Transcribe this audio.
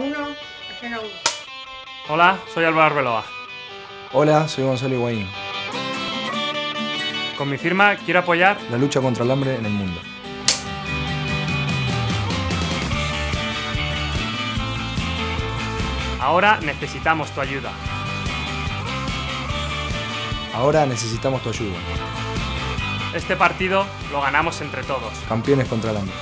uno, escena uno. Hola, soy Álvaro Arbeloa. Hola, soy Gonzalo Higuaín. Con mi firma quiero apoyar La lucha contra el hambre en el mundo. Ahora necesitamos tu ayuda. Ahora necesitamos tu ayuda. Este partido lo ganamos entre todos. Campeones contra el hambre.